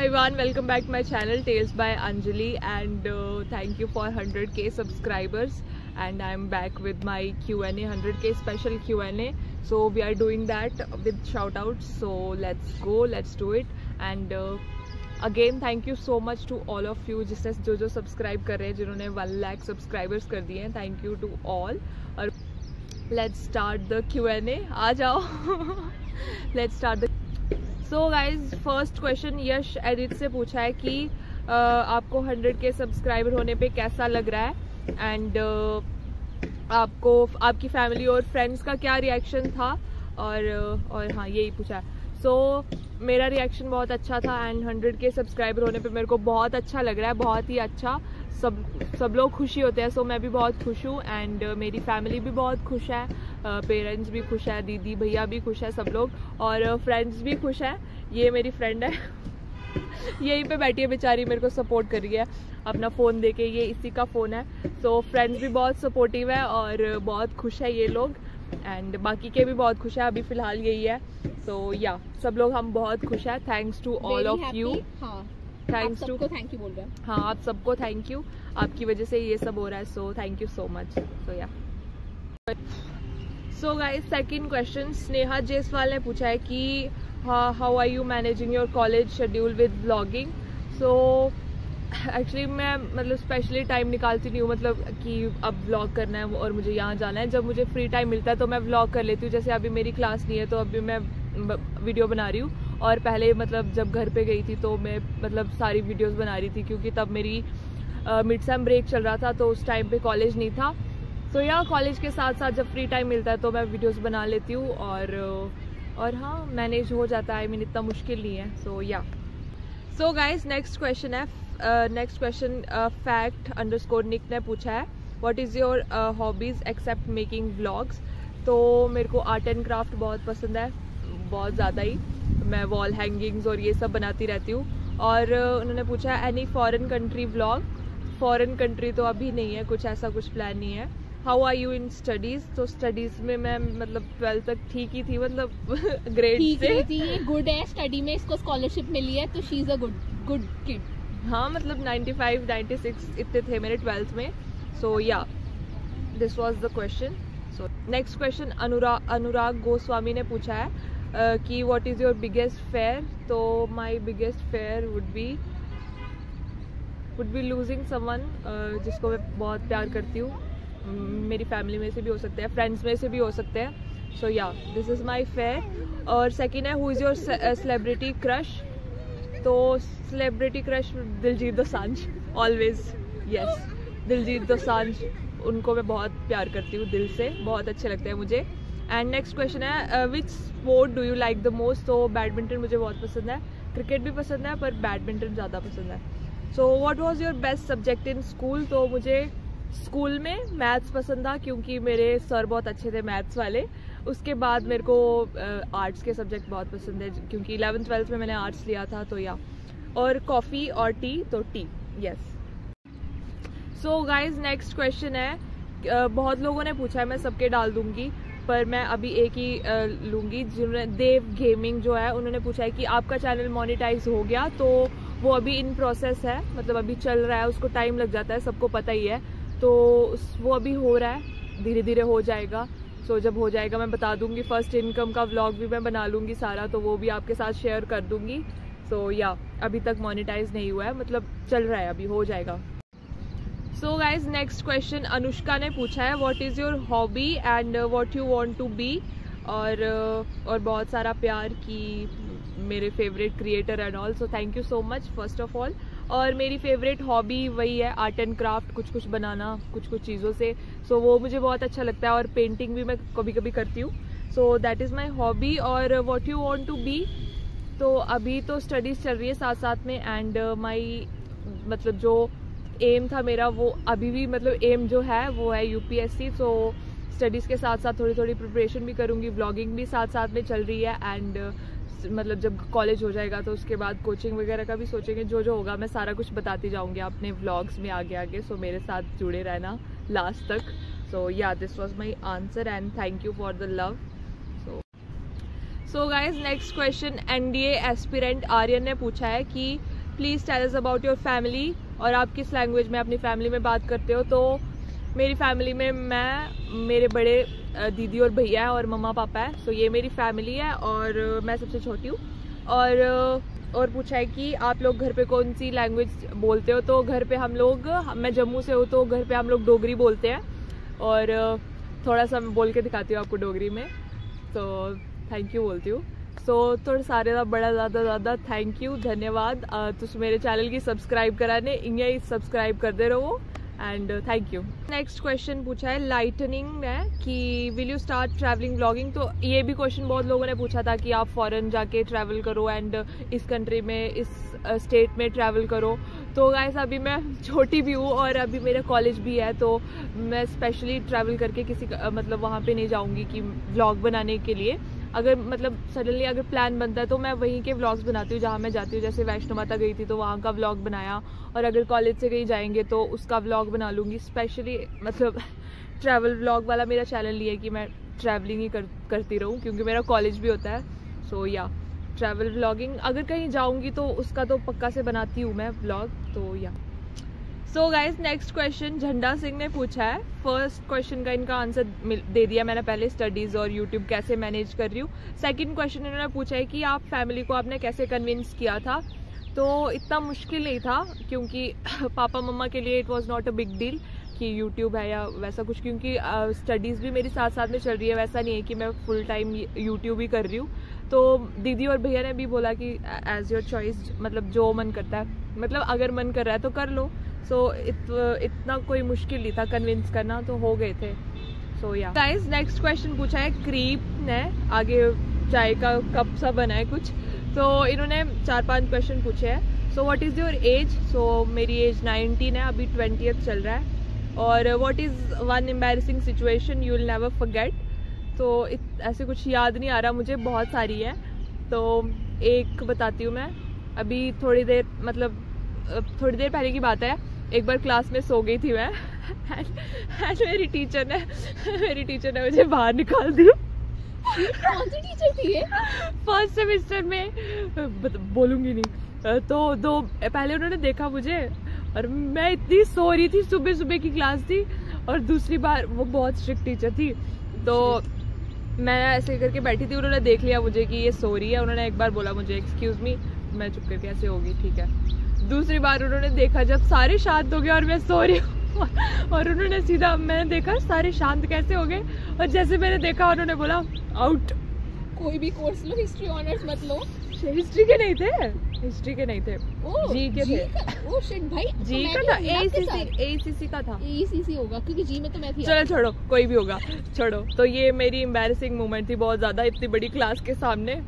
everyone, welcome back to my channel Tales by Anjali and uh, thank you for 100k subscribers and I'm back with my Q&A 100k special Q&A so we are doing that with shout outs so let's go let's do it and uh, again thank you so much to all of you जिससे जो जो subscribe कर रहे हैं जिन्होंने one lakh subscribers कर दिए हैं थैंक यू टू ऑल और let's start the Q N A आ जाओ let's start the so guys first question Yash edit से पूछा है कि uh, आपको 100 के सब्सक्राइबर होने पे कैसा लग रहा है? एंड uh, आपको आपकी फैमिली और फ्रेंड्स का क्या रिएक्शन था? और और हाँ यही पूछा है। सो so, मेरा रिएक्शन बहुत अच्छा था एंड 100 के सब्सक्राइबर होने पे मेरे को बहुत अच्छा लग रहा है बहुत ही अच्छा। सब सब लोग खुशी होते हैं सो so मैं भी बहुत खुश हूँ एंड uh, मेरी फैमिली भी बहुत खुश है पेरेंट्स uh, भी खुश है दीदी भैया भी खुश है सब लोग और फ्रेंड्स uh, भी खुश है ये मेरी फ्रेंड है। यहीं पे बैठी है बेचारी मेरे को सपोर्ट कर रही है अपना फ़ोन देके ये इसी का फ़ोन है सो so, फ्रेंड्स भी बहुत सपोर्टिव है और बहुत खुश है ये लोग एंड बाकी के भी बहुत खुश है अभी फ़िलहाल यही है सो so, या yeah, सब लोग हम बहुत खुश है thanks to all of you thanks to thank you बोल रहे हैं। हाँ आप सबको थैंक यू आपकी वजह से ये सब हो रहा है so thank you so much so yeah so guys second question Sneha Jaiswal ने पूछा है कि how are you managing your college schedule with blogging so actually मैं मतलब स्पेशली टाइम निकालती नहीं हूँ मतलब कि अब व्लॉग करना है और मुझे यहाँ जाना है। जब मुझे फ्री टाइम मिलता है तो मैं व्लॉग कर लेती हूँ। जैसे अभी मेरी क्लास नहीं है तो अभी मैं वीडियो बना रही हूँ। और पहले मतलब जब घर पे गई थी तो मैं मतलब सारी वीडियोस बना रही थी क्योंकि तब मेरी मिड सेम ब्रेक चल रहा था तो उस टाइम पे कॉलेज नहीं था। तो या कॉलेज के साथ साथ जब फ्री टाइम मिलता है तो मैं वीडियोस बना लेती हूँ और और हाँ मैनेज हो जाता है। आई मीन इतना मुश्किल नहीं है। So yeah so guys next question है नेक्स्ट क्वेश्चन फैक्ट अंडर निक ने पूछा है what is your hobbies except making blogs तो मेरे को आर्ट एंड क्राफ्ट बहुत पसंद है, बहुत ज़्यादा ही। मैं वॉल हैंगिंग्स और ये सब बनाती रहती हूँ। और उन्होंने पूछा any foreign country vlog foreign country तो अभी नहीं है कुछ ऐसा कुछ प्लान नहीं है। How are you in studies तो स्टडीज़ में मैं मतलब ट्वेल्थ तक ठीक ही थी मतलब ग्रेड से थी ये गुड है स्टडी में इसको स्कॉलरशिप मिली है तो she is a good good kid हाँ मतलब 95 96 इतने थे मेरे ट्वेल्थ में। So yeah this was the question so next question Anurag Anurag Goswami ने पूछा है कि what is your biggest fear तो my biggest fear would be would be losing someone जिसको मैं बहुत प्यार करती हूँ। मेरी फैमिली में से भी हो सकते हैं फ्रेंड्स में से भी हो सकते हैं। So yeah this is my fear और सेकेंड है who is your celebrity crush तो celebrity crush Diljit Dosanjh always yes Diljit Dosanjh, उनको मैं बहुत प्यार करती हूँ दिल से, बहुत अच्छे लगते हैं मुझे। एंड नेक्स्ट क्वेश्चन है which sport do you like the most तो बैडमिंटन मुझे बहुत पसंद है। क्रिकेट भी पसंद है, पर बैडमिंटन ज़्यादा पसंद है। So what was your best subject in school तो मुझे स्कूल में मैथ्स पसंद था, क्योंकि मेरे सर बहुत अच्छे थे मैथ्स वाले। उसके बाद मेरे को आर्ट्स के सब्जेक्ट बहुत पसंद है, क्योंकि इलेवन ट्वेल्थ में मैंने आर्ट्स लिया था तो या। और कॉफ़ी और टी तो tea yes so guys next question है। बहुत लोगों ने पूछा है, मैं सबके डाल दूँगी। पर मैं अभी एक ही लूँगी। जिन्होंने देव गेमिंग जो है, उन्होंने पूछा है कि आपका चैनल मोनिटाइज हो गया? तो वो अभी इन प्रोसेस है। मतलब अभी चल रहा है, उसको टाइम लग जाता है, सबको पता ही है। तो वो अभी हो रहा है। धीरे धीरे हो जाएगा। सो जब हो जाएगा, मैं बता दूँगी। फ़र्स्ट इनकम का व्लॉग भी मैं बना लूँगी सारा तो वो भी आपके साथ शेयर कर दूँगी। सो या अभी तक मोनिटाइज नहीं हुआ है। मतलब चल रहा है, अभी हो जाएगा। So guys next question Anushka ने पूछा है what is your hobby and what you want to be और और बहुत सारा प्यार की मेरे favourite creator and all so thank you so much first of all और मेरी फेवरेट हॉबी वही है आर्ट एंड क्राफ्ट कुछ कुछ बनाना कुछ कुछ चीज़ों से. सो so, वो मुझे बहुत अच्छा लगता है और पेंटिंग भी मैं कभी कभी करती हूँ. So that is my hobby और what you want to be तो अभी तो स्टडीज़ चल रही है साथ साथ में एंड माई uh, मतलब जो एम था मेरा, वो अभी भी मतलब एम जो है, वो है यूपीएससी सो स्टडीज़ के साथ साथ थोड़ी थोड़ी प्रिपरेशन भी करूँगी व्लॉगिंग भी साथ साथ में चल रही है एंड मतलब जब कॉलेज हो जाएगा तो उसके बाद कोचिंग वगैरह का भी सोचेंगे, जो जो होगा, मैं सारा कुछ बताती जाऊँगी अपने व्लॉग्स में आगे आगे सो मेरे साथ जुड़े रहना लास्ट तक। So yeah this was my answer and thank you for the love so so guys next question N D aspirant Aryan ने पूछा है कि please tell us about your family और आप किस लैंग्वेज में, अपनी फैमिली में बात करते हो तो मेरी फैमिली में मैं, मेरे बड़े दीदी और भैया है और मम्मा पापा है। सो ये मेरी फैमिली है और मैं सबसे छोटी हूँ। और और पूछा है कि आप लोग घर पे कौन सी लैंग्वेज बोलते हो? तो घर पे हम लोग, मैं जम्मू से हूँ तो घर पे हम लोग डोगरी बोलते हैं। और थोड़ा सा बोल के दिखाती हूँ आपको डोगरी में। तो थैंक यू बोलती हूँ। सो थोड़ा सारे का बड़ा ज़्यादा ज़्यादा थैंक यू धन्यवाद। तुम मेरे चैनल की सब्सक्राइब कराने इं सब्सक्राइब करते रहो। And thank you next question पूछा है लाइटनिंग है कि will you start travelling blogging तो ये भी क्वेश्चन बहुत लोगों ने पूछा था कि आप फॉरेन जाके ट्रैवल करो एंड इस कंट्री में, इस स्टेट में ट्रैवल करो। तो गाइस अभी मैं छोटी भी हूँ और अभी मेरा कॉलेज भी है तो मैं स्पेशली ट्रैवल करके किसी मतलब वहाँ पे नहीं जाऊँगी कि व्लॉग बनाने के लिए। अगर मतलब सडनली अगर प्लान बनता है तो मैं वहीं के व्लॉग्स बनाती हूँ जहाँ मैं जाती हूँ। जैसे वैष्णो माता गई थी तो वहाँ का व्लॉग बनाया। और अगर कॉलेज से कहीं जाएँगे तो उसका व्लॉग बना लूँगी। स्पेशली मतलब ट्रैवल व्लॉग वाला मेरा चैनल ये है कि मैं ट्रैवलिंग ही कर, करती रहूँ क्योंकि मेरा कॉलेज भी होता है। सो या ट्रैवल व्लॉगिंग अगर कहीं जाऊँगी तो उसका तो पक्का से बनाती हूँ मैं व्लॉग तो yeah so guys next question Jhanda Singh ने पूछा है। फ़र्स्ट क्वेश्चन का इनका आंसर दे दिया मैंने पहले स्टडीज़ और यूट्यूब कैसे मैनेज कर रही हूँ। सेकंड क्वेश्चन इन्होंने पूछा है कि आप फैमिली को आपने कैसे कन्विंस किया था? तो इतना मुश्किल नहीं था क्योंकि पापा मम्मा के लिए it was not a big deal कि यूट्यूब है या वैसा कुछ क्योंकि स्टडीज़ uh, भी मेरी साथ साथ में चल रही है वैसा नहीं है कि मैं फुल टाइम यूट्यूब ही कर रही हूँ। तो दीदी और भैया ने भी बोला कि एज योर चॉइस मतलब जो मन करता है। मतलब अगर मन कर रहा है तो कर लो। सो so, इत, इतना कोई मुश्किल नहीं था कन्विंस करना तो हो गए थे। So yeah guys next question पूछा है क्रीप ने आगे चाय का कप सा बना है कुछ। तो इन्होंने चार पाँच क्वेश्चन पूछे हैं। So what is your age so मेरी एज 19 है अभी ट्वेंटी चल रहा है। और what is one embarrassing situation you will never forget तो ऐसे कुछ याद नहीं आ रहा मुझे बहुत सारी है। तो एक बताती हूँ मैं। अभी थोड़ी देर मतलब थोड़ी देर पहले की बात है। एक बार क्लास में सो गई थी मैं। एंड मेरी टीचर ने मेरी टीचर ने मुझे बाहर निकाल दिया। कौन सी टीचर थी ये? फ़र्स्ट सेमेस्टर में। बोलूँगी नहीं। तो दो पहले उन्होंने देखा मुझे। और मैं इतनी सो रही थी सुबह सुबह की क्लास थी। और दूसरी बार वो बहुत स्ट्रिक्ट टीचर थी। तो मैं ऐसे करके बैठी थी उन्होंने देख लिया मुझे कि ये सो रही है। उन्होंने एक बार बोला मुझे एक्सक्यूज मी मैं चुप करके ऐसे होगी ठीक है। दूसरी बार उन्होंने देखा जब सारे शांत हो गए और मैं सो रही हूँ। और उन्होंने सीधा मैंने देखा सारे शांत कैसे हो गए? और जैसे मैंने देखा उन्होंने बोला आउट कोई भी कोर्स लो हिस्ट्री ऑनर्स मत लो। हिस्ट्री के नहीं थे? हिस्ट्री के नहीं थे। ओ, जी के जी थे। ओ शिट भाई जी तो का था एसीसी एसीसी का था। एसीसी होगा क्योंकि जी में तो मैं थी। चलो छोड़ो कोई भी होगा छोड़ो। तो ये मेरी एम्बेरसिंग मोमेंट थी बहुत ज़्यादा इतनी बड़ी क्लास के सामने।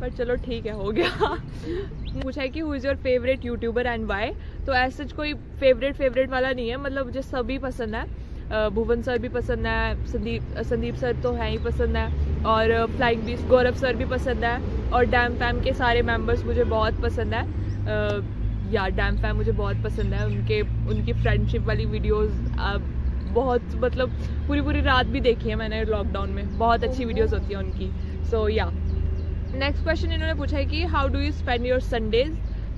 पर चलो ठीक है हो गया। पूछा है कि who is your favourite YouTuber and why तो ऐसा कोई फेवरेट फेवरेट वाला नहीं है मतलब मुझे सभी पसंद है। भुवन सर भी पसंद है संदीप संदीप सर तो है ही पसंद है और फ्लाइंग बीस गौरव सर भी पसंद है और डैम फैम के सारे मेंबर्स मुझे बहुत पसंद है। या डैम फैम मुझे बहुत पसंद है उनके उनकी फ्रेंडशिप वाली वीडियोस बहुत मतलब पूरी पूरी रात भी देखी है मैंने लॉकडाउन में बहुत अच्छी वीडियोस होती हैं उनकी। So so, yeah yeah. Next question इन्होंने पूछा है कि how do you spend your Sundays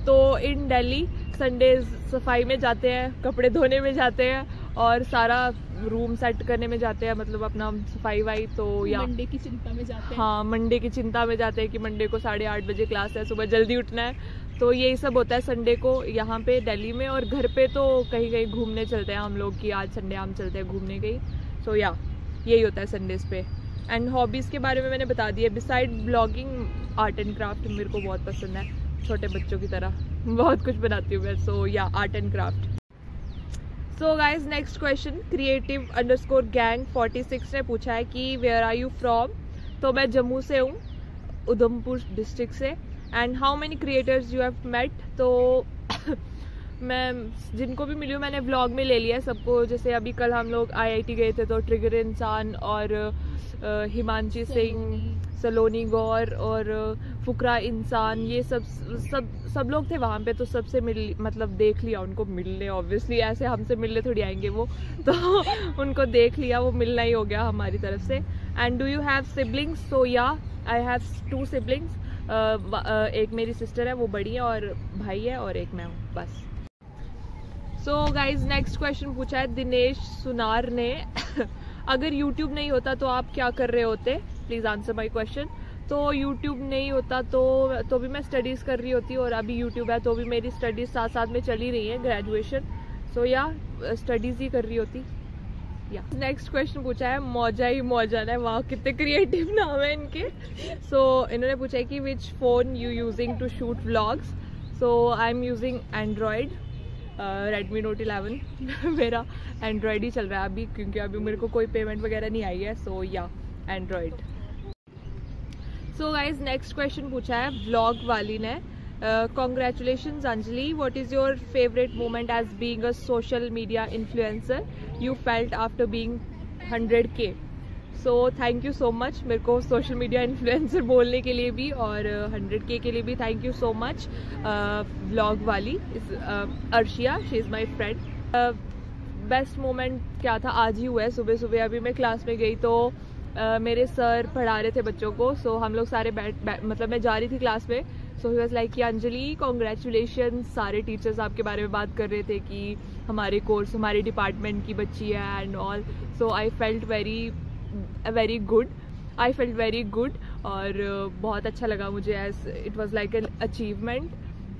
तो इन दिल्ली संडेज सफ़ाई में जाते हैं कपड़े धोने में जाते हैं और सारा रूम सेट करने में जाते हैं मतलब अपना सफ़ाई वाई तो या मंडे की चिंता में जाते हैं। हाँ मंडे की चिंता में जाते हैं कि मंडे को साढ़े आठ बजे क्लास है सुबह जल्दी उठना है। तो यही सब होता है संडे को यहाँ पे दिल्ली में और घर पे तो कहीं कहीं घूमने चलते हैं हम लोग कि आज संडे हम चलते हैं घूमने कहीं सो या यही होता है संडेज पे। एंड हॉबीज़ के बारे में मैंने बता दिया। Beside blogging art and craft मेरे को बहुत पसंद है, छोटे बच्चों की तरह। बहुत कुछ बनाती हूँ मैं so yeah art and craft so guys next question creative underscore gang forty six ने पूछा है कि वेयर आर यू फ्रॉम तो मैं जम्मू से हूँ, उधमपुर डिस्ट्रिक्ट से। And how many creators you have met तो मैं, जिनको भी मिली हूँ, मैंने व्लॉग में ले लिया सबको। जैसे अभी कल हम लोग आईआईटी गए थे तो ट्रिगर इंसान और हिमांशी सिंह, सलोनी गौर और फुकरा इंसान, ये सब सब सब लोग थे वहाँ पे तो सबसे मिल मतलब देख लिया उनको मिलने ऑब्वियसली ऐसे हमसे मिलने थोड़ी आएँगे वो तो उनको देख लिया, वो मिलना ही हो गया हमारी तरफ़ से। And do you have siblings so yeah I have to siblings एक मेरी सिस्टर है, वो बड़ी है और भाई है और एक मैं हूँ, बस। सो गाइज़ नेक्स्ट क्वेश्चन पूछा है, दिनेश सुनार ने। अगर यूट्यूब नहीं होता तो आप क्या कर रहे होते? प्लीज़ आंसर माई क्वेश्चन तो यूट्यूब नहीं होता तो तो भी मैं स्टडीज़ कर रही होती और अभी यूट्यूब है तो भी मेरी स्टडीज़ साथ साथ में चली रही है ग्रेजुएशन सो या स्टडीज़ ही कर रही होती. या. नेक्स्ट क्वेश्चन पूछा है मौजा ही मौजा है. वाह कितने क्रिएटिव नाम है इनके. सो so, इन्होंने पूछा है कि which phone you using to shoot vlogs so I am using Android Redmi Note eleven मेरा एंड्रॉयड ही चल रहा है अभी, क्योंकि अभी मेरे को कोई पेमेंट वगैरह नहीं आई है so yeah Android so guys next question पूछा है व्लॉग वाली ने. Congratulation Anjali what is your favourite moment as being social media influencer you felt after being hundred K so thank you so much मेरे को social media influencer बोलने के लिए भी और हंड्रेड के के लिए भी thank you so much vlog वाली Arshia she is my friend best moment क्या था? आज ही हुआ है सुबह सुबह अभी मैं क्लास में गई तो uh, मेरे सर पढ़ा रहे थे बच्चों को। सो so हम लोग सारे बैठ मतलब मैं जा रही थी क्लास में। सो ही वॉज़ लाइक कि अंजलि कॉन्ग्रेचुलेशन सारे टीचर्स आपके बारे में बात कर रहे थे कि हमारे कोर्स हमारे डिपार्टमेंट की बच्ची है and all so I felt very very good I felt very good और uh, बहुत अच्छा लगा मुझे as it was like an achievement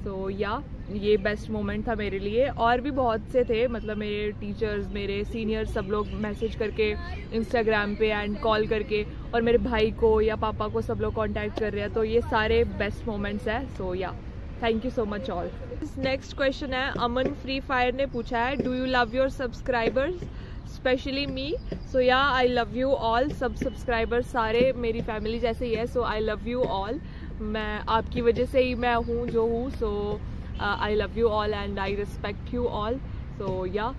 so yeah ये बेस्ट मोमेंट था मेरे लिए। और भी बहुत से थे मतलब मेरे टीचर्स मेरे सीनियर्स सब लोग मैसेज करके इंस्टाग्राम पे एंड कॉल करके और मेरे भाई को या पापा को सब लोग कांटेक्ट कर रहे हैं। तो ये सारे बेस्ट मोमेंट्स हैं। So yeah thank you so much all next question है अमन फ्री फायर ने पूछा है do you love your subscribers specially me so yeah I love you all सब सब्सक्राइबर्स सारे मेरी फैमिली जैसे ही है so I love you all मैं, आपकी वजह से ही मैं हूँ, जो हूँ so I love you all and I respect you all so yeah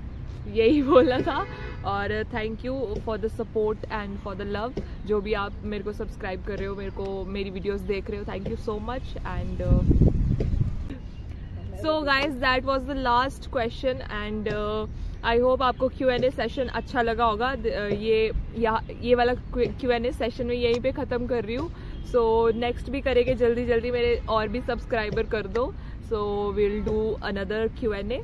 यही बोला था. और thank you for the support and for the love जो भी आप मेरे को सब्सक्राइब कर रहे हो, मेरे को, मेरी वीडियोस देख रहे हो thank you so much and so guys that was the last question and I hope आपको क्यू एन ए सेशन अच्छा लगा होगा। uh, ये या ये वाला क्यू एन ए सेशन में यहीं पर ख़त्म कर रही हूँ। सो नेक्स्ट भी करेंगे। जल्दी जल्दी मेरे और भी सब्सक्राइबर कर दो। So will do another Q N A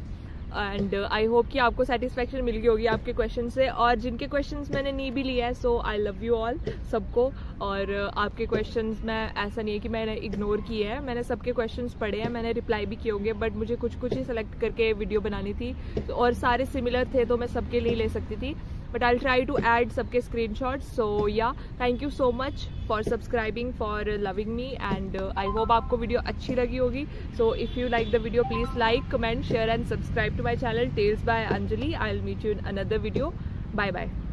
and I hope कि आपको सेटिस्फेक्शन मिल गई होगी आपके क्वेश्चन से। और जिनके क्वेश्चन मैंने नहीं भी लिया है so I love you all सबको। और uh, आपके क्वेश्चन मैं ऐसा नहीं है कि मैंने इग्नोर किए हैं। मैंने सबके क्वेश्चन पढ़े हैं मैंने रिप्लाई भी किए होंगे बट मुझे कुछ कुछ ही सेलेक्ट करके वीडियो बनानी थी। और सारे सिमिलर थे तो मैं सबके लिए ले सकती थी। But I try to add सबके screenshot so yeah thank you so much for subscribing for loving me and I hope आपको वीडियो अच्छी लगी होगी. So if you like the video please like comment share and subscribe to my channel tales by Anjali I will meet you in another video bye bye